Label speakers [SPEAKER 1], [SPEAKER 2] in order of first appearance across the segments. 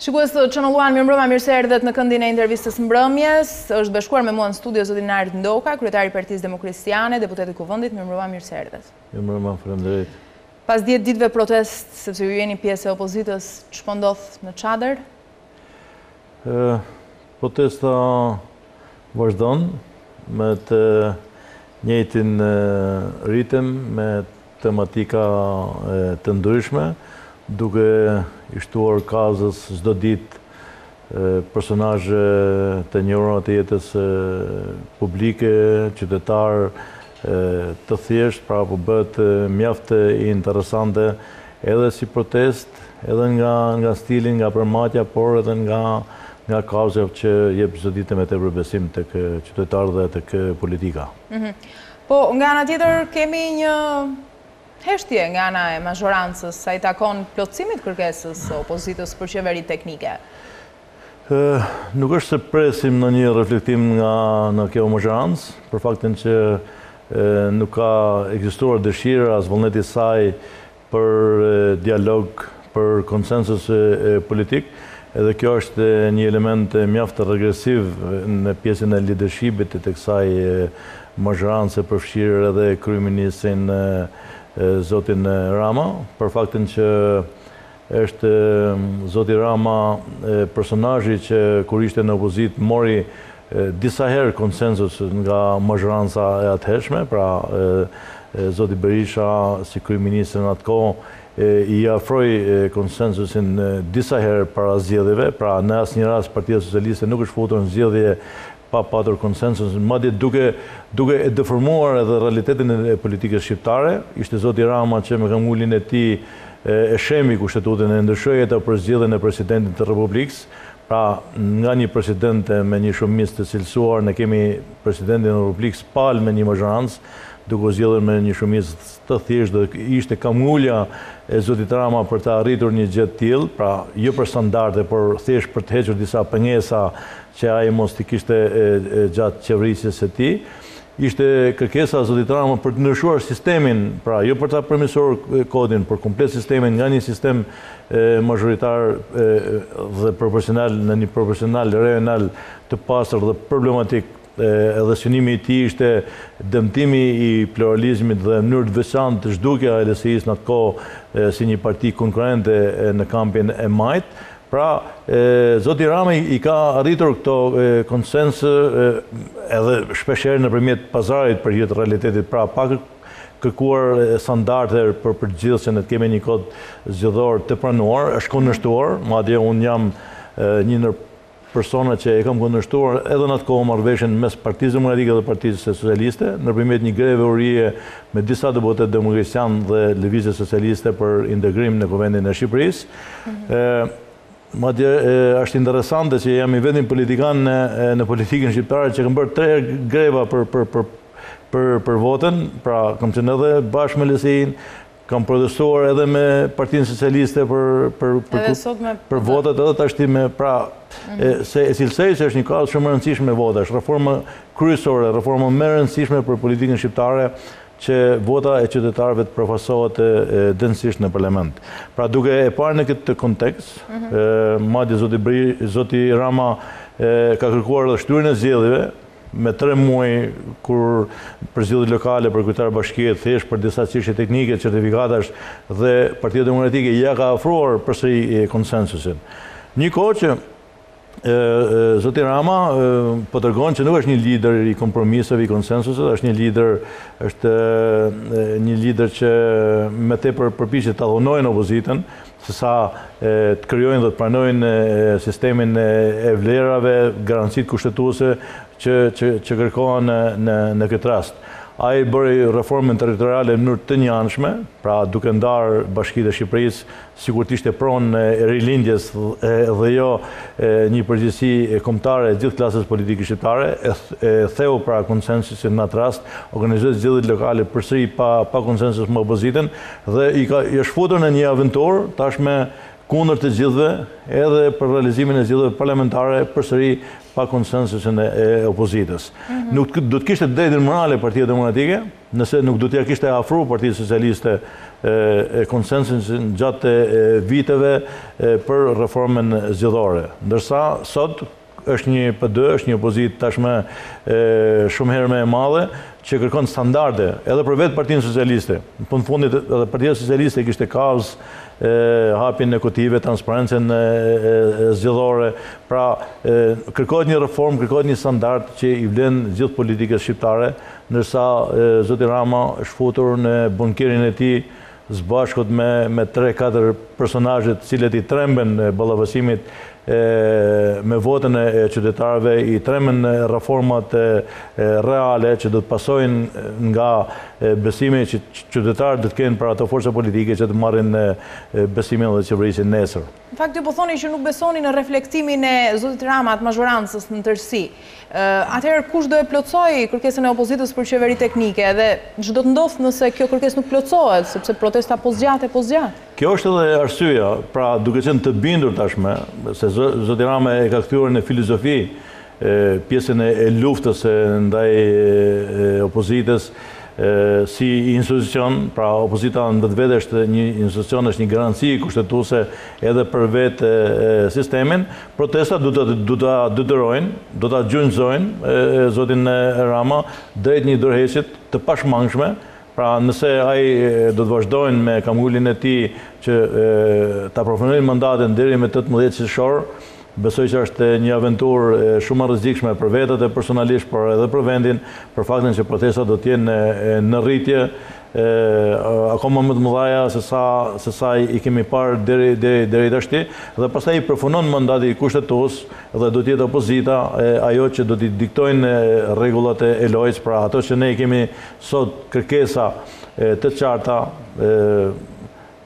[SPEAKER 1] Shikues të Channel One, mirë mbrëma, mirë se erdhët në këndin e intervistës mbrëmjes. Është bashkuar me mua në studio zoti Nard Ndoka, kryetari i Partisë Demokristiane, deputet i Kuvendit. Mirë mbrëma, mirë se erdhët.
[SPEAKER 2] Mirë mbrëma, faleminderit.
[SPEAKER 1] Pas 10 ditëve protestë, sepse ju jeni pjesë e opozitës, ç'po ndodh në çadër?
[SPEAKER 2] Ë Protesta vazhdon me të njëjtin ritem me tematika të ndryshme, duke i shtuar kauzës çdo ditë personazhe të njohura të jetës publike, qytetarë, të thjeshtë, pra po bëhet mjaft interesante edhe si protestë, edhe nga nga stili, nga përmbajtja, por edhe nga nga kauza që jep çdo ditë e me tepër besim tek qytetarët dhe tek politika.
[SPEAKER 1] Po nga ana tjetër kemi një heshtje nga ana e mazhorancës sa i takon plotësimit kërkesës së opozitës për qeveri teknike.
[SPEAKER 2] Nuk është se presim ndonjë reflektim nga kjo mazhorancë, për faktin që nuk ka ekzistuar dëshira as vullneti i saj për dialog, për konsensus politik, edhe kjo është një element mjaft regresiv në pjesën e lidershipit të kësaj mazhorance përfshirë edhe kryeministrin zotin Rama, për faktin që Është zoti Rama personazhi që kur ishte në opozitë mori disa herë konsensus nga mazhoranca e atëhershme, pra zoti Berisha si kryeministër në atë kohë i ofroi konsensusin disa herë para zgjedhjeve, pra në asnjë rast Partia Socialiste nuk është futur në zgjedhje pa patur konsensus, madje duke duke e deformuar edhe realitetin e politikës shqiptare, ishte zoti Rama që me këmbënguljen e tij e shembi Kushtetutën, e ndryshoi atë për zgjedhjen e Presidentit të Republikës, pra nga një President me një shumicë të cilësuar ne kemi Presidentin e Republikës palë me një mazhorancë, duke u zgjedhur me një shumicë të thjeshtë dhe ishte këmbngulja e zotit Rama për të arritur një gjë të tillë, pra jo për standarde, por thjesht për të hequr disa pengesa që ai mos t'i kishte gjatë qeverisjes së tij. Ishte kërkesa e zotit Rama për të ndryshuar sistemin, pra jo për ta përmirësuar kodin, por komplet sistemin nga një sistem mazhoritar dhe proporcional në një proporcional rajonal të pastër dhe problematik, Edhe synimi i tij ishte dëmtimi i pluralizmit dhe në mënyrë të veçantë zhdukja e LSI-së në atë kohë si një parti konkurrente në kampin e majtë. Pra, zoti Rama i ka arritur këto konsensuse edhe shpeshherë nëpërmjet pazarit për hir të realitetit, pra pa kërkuar standarde për zgjedhje, që ne të kemi një kod zgjedhor të pranuar, është kundërshtuar, madje unë jam një ndër Persona që e kam kundërshtuar edhe në atë kohë marrëveshjen mes Partisë Demokratike dhe Partisë Socialiste, nëpërmjet një greve urie me disa deputetë demokristjanë dhe Lëvizjes Socialiste për integrim në Kuvendin e Shqipërisë. Madje është interesante që jam i vetmi politikan në politikën shqiptare që kam bërë tre greva për votën, pra kam qenë edhe bashkë me LSI-në, Kam protestuar edhe me Partinë Socialiste për votat edhe tashmë, pra se e cilësoj që është një kauzë shumë e rëndësishme vota, është reforma kryesore, reforma më e rëndësishme për politikën shqiptare që vota e qytetarëve të përfaqësohet denjësisht në parlament. Pra duke e parë në këtë kontekst, mhm. madje zoti Rama ka kërkuar dhe shtyrjen e zgjedhjeve, Me tre muaj, kur për zgjedhjet lokale, për kryetarë bashkie, thjesht për disa çështje teknike, certifikatash dhe Partia Demokratike ia ka ofruar përsëri konsensusin. Në një kohë që zoti Rama po tregon që nuk është një lider i kompromiseve, i konsensusit, është një lider është një lider që më tepër përpiqet ta dhunojë opozitën, sesa të krijojë dhe të pranojë sistemin e vlerave, garancitë kushtetuese që kërkohen në këtë rast. Ai bëri reformën territoriale në mënyrë të njëanshme, pra duke ndarë bashkitë e Shqipërisë, sikur të ishte pronë e Rilindjes dhe jo një përgjegjësi kombëtare e gjithë klasës politike shqiptare, e theu pra konsensusin në atë rast, organizoi zgjedhjet lokale përsëri pa konsensus me opozitën, Dhe është futur në një aventurë tashmë kundër të gjithëve, edhe për realizimin e zgjedhjeve parlamentare, përsëri pa konsensusin e opozitës. Nuk do të kishte të drejtën morale Partia Demokratike, nëse nuk do t'ia kishte ofruar Partisë Socialiste konsensusin gjatë viteve për reformën zgjedhore. Ndërsa sot, Është një PD, është një opozitë tashmë shumë herë më e madhe, që kërkon standarde, edhe për vetë Partinë Socialiste. Në fund të fundit edhe Partia Socialiste kishte kauzë hapjen e kutive, transparencën zgjedhore. Pra, kërkohet një reformë, kërkohet një standard që i vlen gjithë politikës shqiptare, ndërsa zoti Rama është futur në bunkerin e tij së bashku me me tre katër personazhe të cilët i tremben ballafaqimit me votën e qytetarëve i tremben reformat reale që do të pasojnë nga besimi që qytetarët do të kenë për ato forca politike që të marrin besimin dhe qeverisin nesër.
[SPEAKER 1] Në fakt ju po thoni që nuk besoni në reflektimin e zotit Rama të mazhorancës në tërësi. Atëherë kush do e plotësojë kërkesën e opozitës për qeveri teknike dhe ç'do të ndodhë nëse kjo kërkesë nuk plotësohet, sepse protesta po zgjat e po zgjat.
[SPEAKER 2] Kjo është edhe arsyeja, pra duke qenë të bindur tashmë se zoti Rama e ka kthyer në filozofi, pjesën e luftës ndaj opozitës si institucion, pra opozita në vetvete është një institucion, është një garanci kushtetuese edhe për vetë sistemin, protestat do ta detyrojnë, do ta gjunjëzojnë zotin Rama drejt një dorëheqjeje të pashmangshme Pra, nëse ai do të vazhdojnë me këmbënguljen e tij që ta përfundojnë mandatin deri me tetëmbëdhjetë qershor, besoj që është një aventurë shumë e rrezikshme për veten e tij personalisht, por edhe për vendin, për faktin që protestat do të jenë në rritje akoma më të mëdha se sa se sa i kemi parë deri deri deri tashti dhe pastaj i përfunon mandati kushtetues dhe do të jetë opozita ajo që do t'i diktojnë rregullat e lojës, pra ato që ne i kemi Sot kërkesa të qarta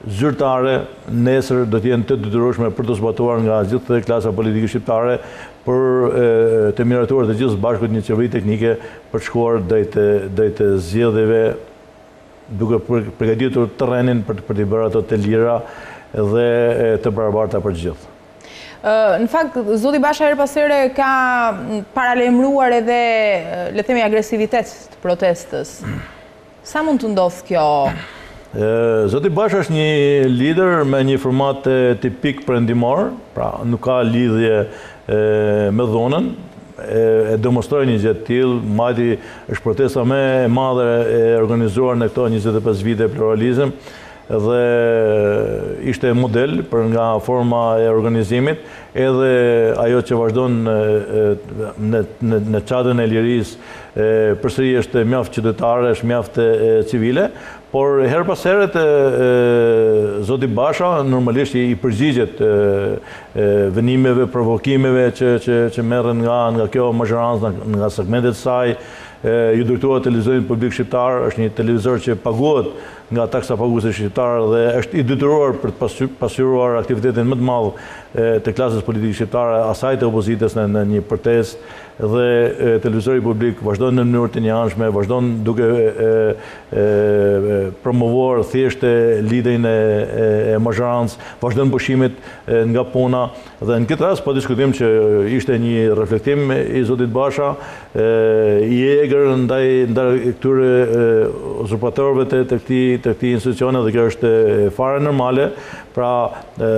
[SPEAKER 2] zyrtare nesër do të jenë të detyrueshme për t'u zbatuar nga gjithë klasa politike shqiptare për të miratuar të gjithë së bashku një qeveri teknike për të shkuar drejt drejt zgjedhjeve duke përgatitur terrenin për t'i bërë ato të lira dhe të barabarta për të gjithë.
[SPEAKER 1] Në fakt, Zoti Basha herë pas here ka paralajmëruar edhe, le të themi, agresivitet të protestës. Sa mund të ndodhë kjo?
[SPEAKER 2] Zoti Basha është një lider me një format tipik perëndimor, pra nuk ka lidhje me dhunën, e demonstroi një gjë të tillë, madje është protesta më e madhe e organizuar në këto njëzet e pesë vite pluralizëm, dhe ishte model për nga forma e organizimit edhe ajo që vazhdon në çadrën e lirisë përsëri është mjaft qytetare, është mjaft civile, por herë pas here zoti Basha normalisht i përgjigjet venimeve, provokimeve që merren nga kjo mazhorancë, nga segmentet e saj, iu drejtua televizionit publik shqiptar, është një televizor që paguhet, nga taksapaguesit shqiptarë dhe është i detyruar për të pasqyruar aktivitetin më të madh të klasës politike shqiptare, asaj të opozitës në në një protestë dhe televizori publik vazhdon në mënyrë të njëanshme, vazhdon duke promovuar thjesht liderin e mazhorancës, vazhdojnë pushimet nga puna, Dhe në këtë rast, padiskutim që ishte një reflektim i zotit Basha, i egër ndaj këtyre uzurpatorëve të këtij institucioni dhe kjo është fare normale, pra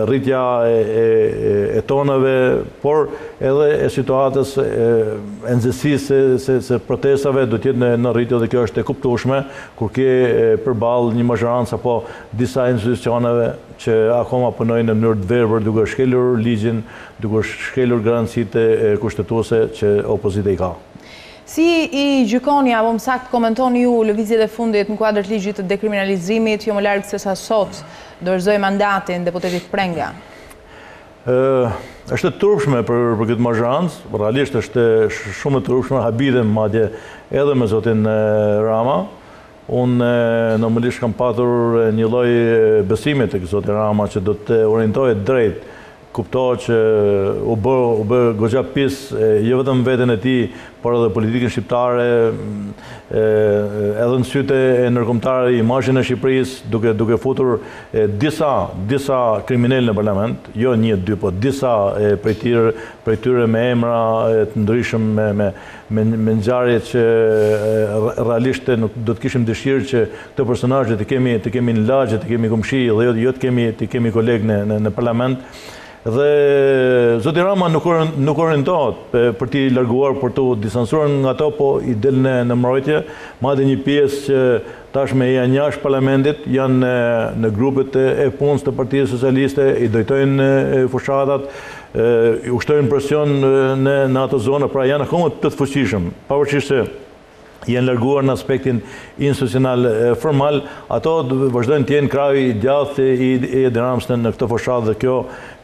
[SPEAKER 2] rritja e tonave, por edhe e situatës, e nxehtësisë së protestave do të jetë në rritje dhe kjo është e kuptueshme kur ke përballë një mazhorancë apo disa institucioneve, që akoma punojnë në mënyrë të verbër duke shkelur ligjin, duke shkelur garancitë kushtetuese që opozita i ka.
[SPEAKER 1] Si i gjykoni apo më saktë komentoni ju lëvizjet e fundit në kuadër të ligjit të dekriminalizimit, jo më larg sesa sot dorëzoi mandatin deputeti Prenga?
[SPEAKER 2] Është e turpshme për për këtë mazhorancë, realisht është shumë e turpshme, habitem madje edhe me zotin Rama, Unë normalisht kam patur një lloj besimi tek zoti Rama që do të orientohet drejt. Kuptohet që e bëri e bëri goxha pis jo vetëm veten e tij, por edhe politikën shqiptare edhe në sytë e ndërkombëtarëve imazhin e Shqipërisë duke duke futur disa disa kriminelë në parlament, jo një dy po disa prej tyre prej tyre me emra të ndryshëm me me me ngjarje që realisht nuk do të kishim dëshirë që këto personazhe t'i kemi t'i kemi në lagje, t'i kemi komshi dhe jo jo t'i kemi t'i kemi kolegë në në në parlament. Dhe zoti Rama nuk nuk orientohet për t'i larguar, për t'u distancuar nga to, po i del në në mbrojtje, madje një pjesë që Tashmë janë jashtë parlamentit, janë në grupet e punës të Partisë Socialiste, i drejtojnë fushatat, ushtrojnë presion në ato zona, pra janë akoma të plotfuqishëm, pavarësisht se janë larguar në aspektin institucional formal, ato vazhdojnë të jenë krahu i djathtë i Edi Ramës në këtë fushatë dhe kjo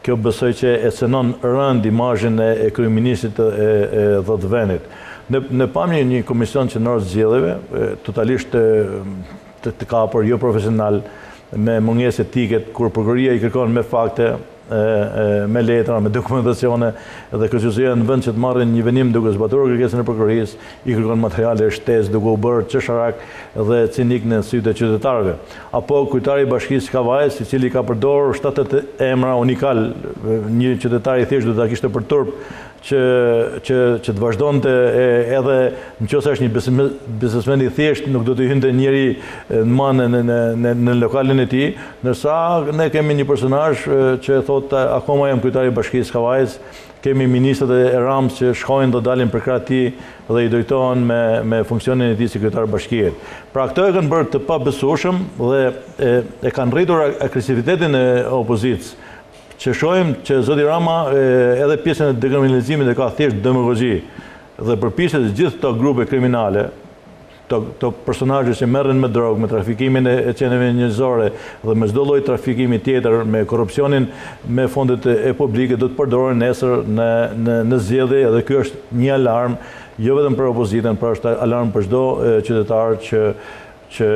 [SPEAKER 2] kjo besoj që e cenon rëndë imazhin e kryeministrit dhe të vendit. Ne pamë një komision qendror të zgjedhjeve, totalisht të kapur, jo profesional, me mungesë etike, kur prokuroria i kërkon me fakte, me letra, me dokumentacione dhe KQZ-ja në vend që të marrin një venim duke zbatuar kërkesën e prokurorisë, i kërkon materiale shtesë duke u bërë qesharak dhe cinik në sytë e qytetarëve. Apo kryetari i bashkisë Kavajës, i cili ka përdorur shtatëdhjetë emra unikalë, një qytetar i thjeshtë do ta kishte për turp që që që të vazhdonte edhe në qoftë se është një biznesmen i thjeshtë nuk do t'i hynte njeri në anë në në në lokalin e tij, ndërsa ne kemi një personazh që thotë akoma jam kryetar i bashkisë Kavajës, kemi ministrat e Ramës që shkojnë dhe dalin përkrah tij dhe i drejtohen me me funksionin e tij si kryetar bashkie. Pra këto e kanë bërë të pabesueshëm dhe e, e kanë rritur agresivitetin e opozitës Që shohim që zoti Rama edhe pjesën e dekriminalizimit e ka thjesht demagogji dhe përpiqet gjithë këto grupe kriminale, këto personazhe që merren me drogë, me trafikimin e qenieve njerëzore dhe me çdo lloj trafikimi tjetër, me korrupsionin me fondet publike do të përdoren nesër në në zgjedhje dhe kjo është një alarm jo vetëm për opozitën, por është alarm për çdo qytetar që që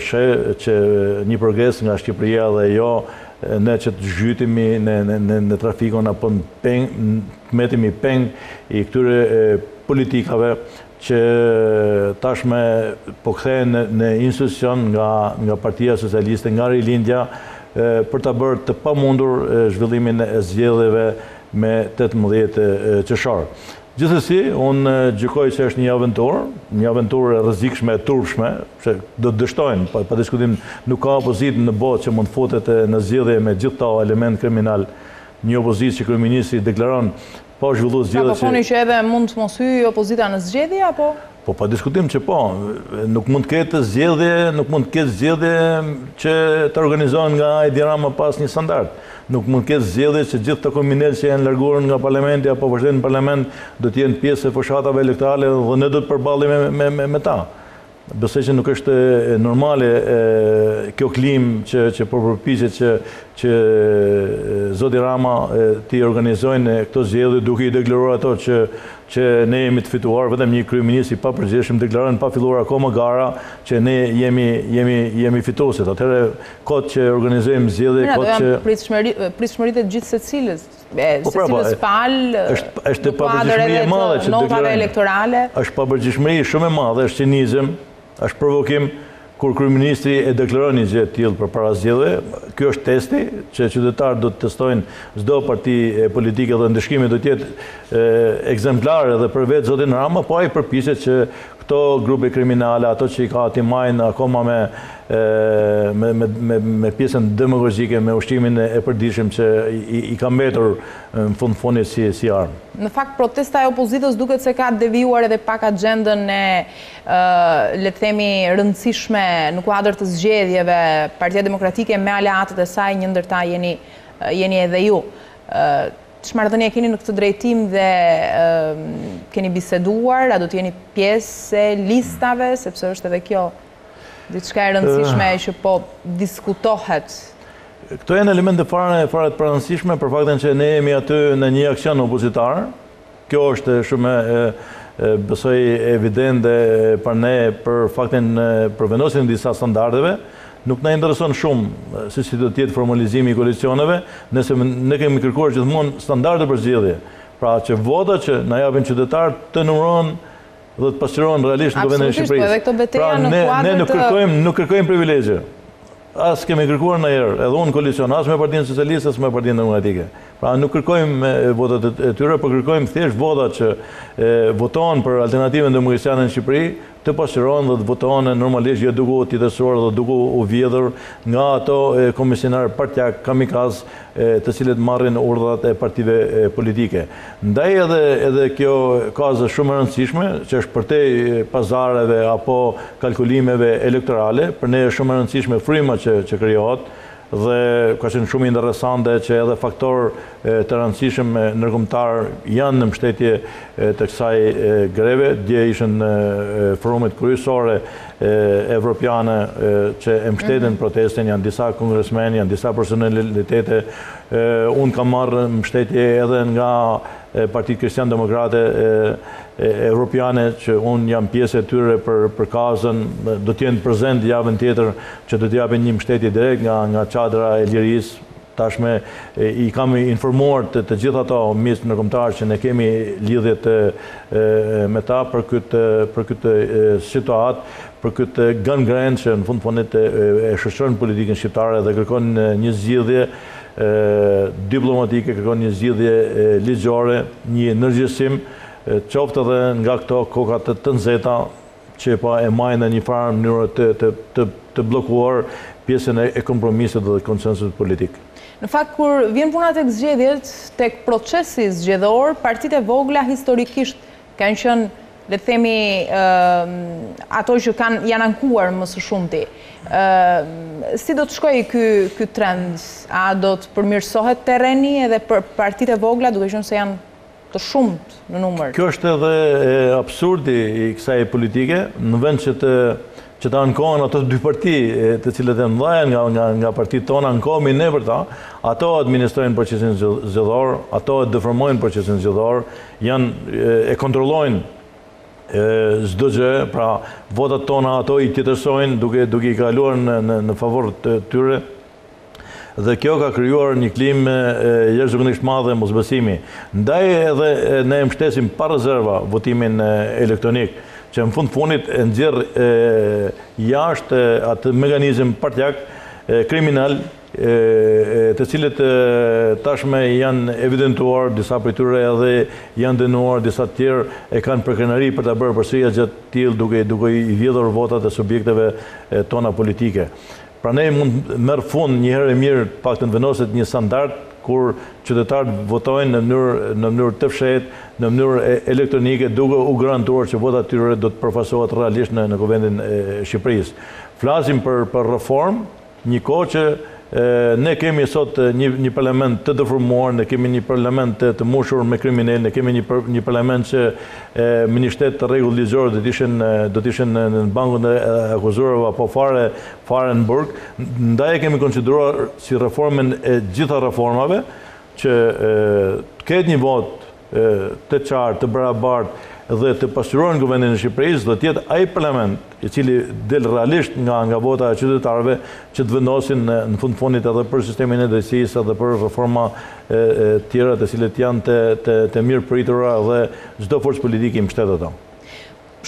[SPEAKER 2] sheh që një progres nga Shqipëria dhe jo ne që të zhytemi në trafikun apo të mbetemi peng i këtyre politikave që tashmë po kthehen në institucion nga Partia Socialiste, nga Rilindja për ta bërë të pamundur zhvillimin e zgjedhjeve me tetëmbëdhjetë qershor. Gjithsesi, unë gjykoj që është një aventurë, një aventurë e rrezikshme, e turpshme, sepse do të dështojnë, pa pa diskutim nuk ka opozitë në botë që mund të futet në zgjedhje me gjithë këto elementë kriminalë, një opozitë që kryeministri deklaron pa zhvillu Pra
[SPEAKER 1] po zgjedhjet që thoni që edhe mund të mos hyjë opozita në zgjedhje apo?
[SPEAKER 2] Po pa diskutim që po, nuk mund të ketë zgjedhje, nuk mund të ketë zgjedhje që të organizohen nga Edi Rama pa asnjë standard. Nuk mund të ketë zgjedhje që gjithë ata kriminelë që janë larguar nga parlamenti apo vazhdojnë në parlament do të jenë pjesë e fushatave elektorale dhe ne do të përballemi me, me, me ta. Besoj që nuk është normale e, kjo klimë që, që po përpiqet që, që Zoti Rama t'i organizojë këto zgjedhje duke i deklaruar ato që që ne jemi të fituar, vetëm një kryeministër i papërgjegjshëm deklaron pa filluar akoma gara që ne jemi jemi jemi fituesit. Atëherë kot që organizojmë zgjedhje, kot që janë
[SPEAKER 1] pritshmëritë pritshmëritë e gjithë secilës, e
[SPEAKER 2] po, pra,
[SPEAKER 1] secilës po, palë.
[SPEAKER 2] Është është papërgjegjshmëri e madhe që
[SPEAKER 1] deklaron. Votave elektorale.
[SPEAKER 2] Është papërgjegjshmëri shumë e madhe, është cinizëm, Është provokim kur kryeministri e deklaron një gjë të tillë përpara zgjedhjeve. Kjo është testi që qytetarët do të testojnë çdo parti politike dhe ndëshkimi do të jetë ekzemplar edhe për vetë zotin Rama, po ai përpiqet që këto grupe kriminale, ato që i ka t'i mbajë akoma me me me me pjesën demagogjike, me ushqimin e përditshëm që i i ka mbetur në fund të fundit si si armë.
[SPEAKER 1] Në fakt protesta e opozitës duket se ka devijuar edhe pak axhendën e le të themi, rëndësishme në kuadër të zgjedhjeve, Partia Demokratike me aleatët e saj, një ndër ta jeni, jeni edhe ju. Ç'marrëdhënie keni në këtë drejtim dhe keni biseduar, a do të jeni pjesë e listave, sepse është edhe kjo diçka e rëndësishme që po diskutohet?
[SPEAKER 2] Këto janë elemente fare fare të parëndësishme për faktin që ne jemi aty në një aksion opozitar, Kjo është shumë e besoj evidente, pra ne për faktin për vendosjen e disa standardeve, nuk na intereson shumë se si do të jetë formalizimi i koalicioneve, nëse ne kemi kërkuar gjithmonë standarde për zgjedhje, pra që votat që na japin qytetarët të numërohen dhe të pasqyrohen realisht në Kuvendin e Shqipërisë.
[SPEAKER 1] Pra
[SPEAKER 2] ne nuk kërkojmë privilegje. As s'kemi kërkuar ndonjëherë, edhe unë koalicion, as me Partinë Socialiste, as me Partinë Demokratike. Pra nuk kërkojmë votat e tyre, por kërkojmë thjesht votat që votohen për Alternativën Demokristiane në Shqipëri, të pasqyrohen dhe të votohen normalisht, jo duke u tjetërsuar dhe duke u vjedhur nga ato komisionarë partiakë, kamikazë, të cilët marrin urdhrat e partive politike. Ndaj edhe edhe kjo kauzë shumë e rëndësishme, që është përtej pazareve apo kalkulimeve elektorale, për ne është shumë e rëndësishme fryma që që krijohet dhe ka qenë shumë interesante që edhe faktorë të rëndësishëm ndërkombëtarë janë në mbështetje të kësaj greve. Dje ishin në forumet kryesore evropiane që e mbështetën protestën, janë disa kongresmenë, janë disa personalitete. Unë kam marrë mbështetje edhe nga Partitë Kristian Demokrate Evropiane, që unë jam pjesë e tyre për kauzën, do t'jenë prezent javën tjetër që do t'japin një mbështetje direkt nga çadra e lirisë, Tashmë i kam informuar të të gjithë ata miq ndërkombëtarë që ne kemi lidhjet me ta për këtë për këtë situatë, për këtë gangrenë që në fund të fundit e shoqëron politikën shqiptare dhe kërkon një zgjidhje diplomatike, kërkon një zgjidhje ligjore, një ndërgjegjësim, qoftë edhe nga këto kokat të nxehta, që po e majnë në një farë mënyrë të të të të bllokuar pjesën e kompromisit dhe konsensusit politik.
[SPEAKER 1] Në fakt kur vjen puna tek zgjedhjet, tek procesi zgjedhor, partitë e vogla historikisht kanë qenë le të themi ato që kanë janë ankuar më së shumti. Si do të shkojë ky ky trend? A do të përmirësohet terreni edhe për partitë e vogla, duke qenë se janë të shumtë në numër.
[SPEAKER 2] Kjo është edhe absurdi i kësaj politike, në vend që të që të ankohen ato dy parti, të cilat më të mëdha janë nga nga partitë tona, ankohemi ne për ta, ato administrojnë procesin zgjedhor, ato e deformojnë procesin zgjedhor, janë e kontrollojnë çdo gjë, pra votat tona ato i tjetërsojnë duke duke i kaluar në në në favor të tyre. Dhe kjo ka krijuar një klimë jashtëzakonisht të madhe mosbesimi. Ndaj edhe ne e mbështesim pa rezerva votimin elektronik, që në fund të fundit e nxjerr jashtë atë mekanizëm partiak kriminal, të cilët tashmë janë evidentuar disa prej tyre edhe janë dënuar, disa të tjerë e kanë për krenari për ta bërë përsëri atë gjë të tillë duke i vjedhur votat e subjekteve tona politike. Prandaj mund të merr fund një herë e mirë të paktën vendoset një standard kur qytetarët votojnë në mënyrë në mënyrë të fshehtë, në mënyrë elektronike duke u garantuar që vota e tyre do të përfaqësohet realisht në në Kuvendin e Shqipërisë. Flasim për për reformë në një kohë që ne kemi sot një një parlament të deformuar, ne kemi një parlament të të mushur me kriminelë, ne kemi një një parlament që Në një shtet të rregullt ligjor do të ishin do të ishin në bankën e të akuzuarve apo fare fare në burg. Ndaj e kemi konsideruar si reformën e gjitha reformave që të ketë një votë të qartë, të barabartë dhe të pasqyruar në Kuvendin e Shqipërisë, dhe të jetë ai parlament i cili del realisht nga nga vota e qytetarëve që të vendosin në fund fundit edhe për sistemin e drejtësisë edhe për reforma e, e tjera të cilat janë të të, të mirëpritura dhe çdo forcë politike i mbështet ato.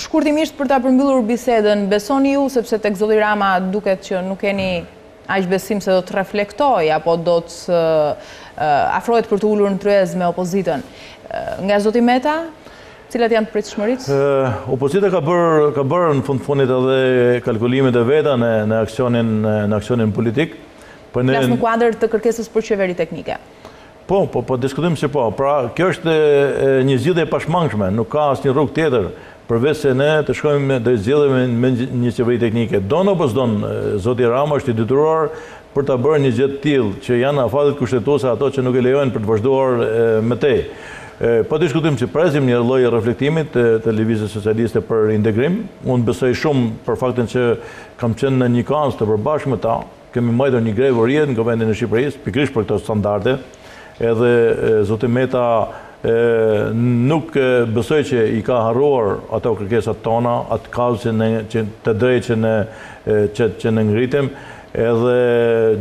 [SPEAKER 1] Shkurtimisht për ta përmbyllur bisedën, besoni ju sepse tek zoti Rama duket që nuk keni aq besim se do të reflektojë apo do të afrohet për të ulur në tryezë me opozitën. Nga zoti Meta, Cilat janë pritshmëritë?
[SPEAKER 2] Opozita ka bërë ka bërë në fund të fundit edhe kalkulimet e veta në në aksionin në aksionin politik.
[SPEAKER 1] Po ne Flas në kuadër të kërkesës për qeveri teknike.
[SPEAKER 2] Po, po, pa diskutim që po. Pra, kjo është një zgjidhje e pashmangshme, nuk ka asnjë rrugë tjetër përveç se ne të shkojmë drejt zgjedhjeve me një qeveri teknike. Don apo s'don, zoti Rama është i detyruar për ta bërë një gjë të tillë që janë afatet kushtetuese ato që nuk e lejojnë për të vazhduar më tej. Pa diskutim që presim një lloj reflektimi të, të Lëvizjes Socialiste për integrim. Unë besoj shumë për faktin që kam qenë në një kauzë të përbashkë me ta, kemi mbajtur një grevë urie në Kuvendin e Shqipërisë, pikërisht për këto standarde, edhe zoti Meta nuk besoj që i ka harruar ato kërkesat tona, atë kauzë që, që të drejtë që ne, që, që ne ngritëm, Edhe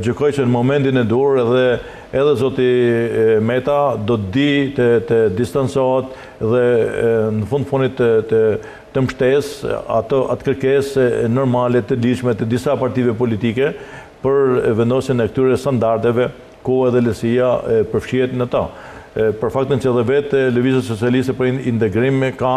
[SPEAKER 2] gjykoj që në momentin e duhur edhe edhe zoti Meta do të di të të distancohet dhe në fund të fundit të të të mbështes atë atë kërkesë normale të ligjshme të disa partive politike për vendosjen e këtyre standardeve Ku edhe LSI-ja përfshihet në ta. Për faktin që dhe vetë Lëvizja Socialiste për Integrim ka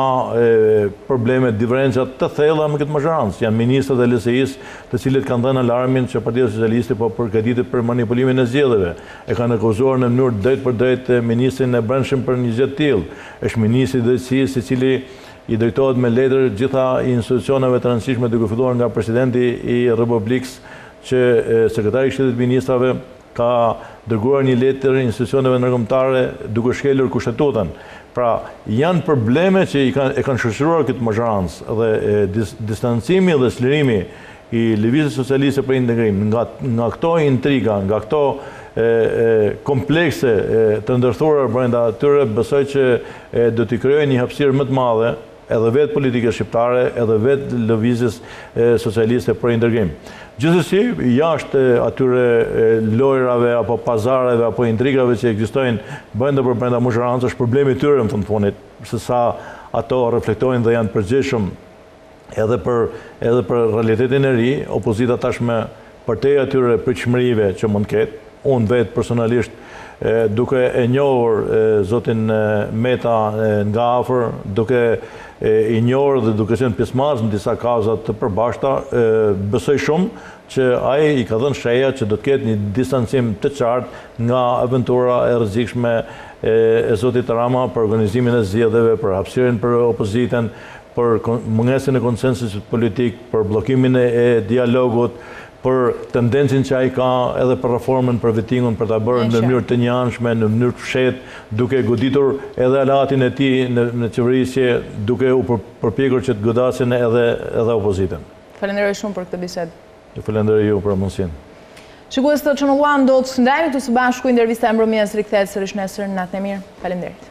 [SPEAKER 2] probleme, diferenca të thella me këtë mazhorancë. Janë ministrat e LSI-së të cilët kanë dhënë alarmin që Partia Socialiste po përgatitet për manipulimin e zgjedhjeve. E kanë akuzuar në mënyrë drejtpërdrejt ministrin e Brendshëm për një gjë të tillë. Është ministri i Drejtësisë i cili i drejtohet me letër gjithë institucioneve të rëndësishme duke filluar nga Presidenti i Republikës që Sekretari i Këshillit të Ministrave ka dërguar një letër institucioneve ndërkombëtare duke shkelur Kushtetutën. Pra, janë probleme që e kanë shoqëruar këtë mazhorancë dhe distancimi dhe çlirimi i Lëvizjes Socialiste për Integrim nga nga këto intriga, nga këto komplekse të ndërthurura brenda atyre, besoj që do t'i krijojë një hapësirë më të madhe, edhe vetë politikës shqiptare, edhe vetë lëvizjes socialiste për integrim. Gjithsesi, jashtë atyre lojrave apo pazareve apo intrigave që ekzistojnë brenda për brenda mazhorancës, është problemi i tyre në fund të fundit, se sa ato reflektojnë dhe janë të përgjegjshëm edhe për edhe për realitetin e ri, opozita tashmë Përtej atyre pritshmërive që mund të ketë, unë vetë personalisht duke e njohur zotin Meta nga afër, duke i njohur dhe duke qenë pjesëmarrës në disa kauza të përbashkëta, besoj shumë që ai i ka dhënë shenja që do të ketë një distancim të qartë nga aventura e rrezikshme e zotit Rama për organizimin e zgjedhjeve, për hapësirën për opozitën, për mungesën e konsensusit politik, për bllokimin e dialogut, për tendencën që ai ka edhe për reformën, për vettingun, për ta bërë në mënyrë të njëanshme, në mënyrë të fshehtë, duke goditur edhe aleatin e tij në qeverisje, duke u përpjekur që të godasin edhe opozitën.
[SPEAKER 1] Falenderoj shumë për këtë bisedë.
[SPEAKER 2] Ju falenderoj ju për mundësinë.
[SPEAKER 1] Shikues të Channel One, do të ndahemi këtu së bashku intervista e mbrëmjes rikthehet sërish nesër, natën e mirë. Faleminderit.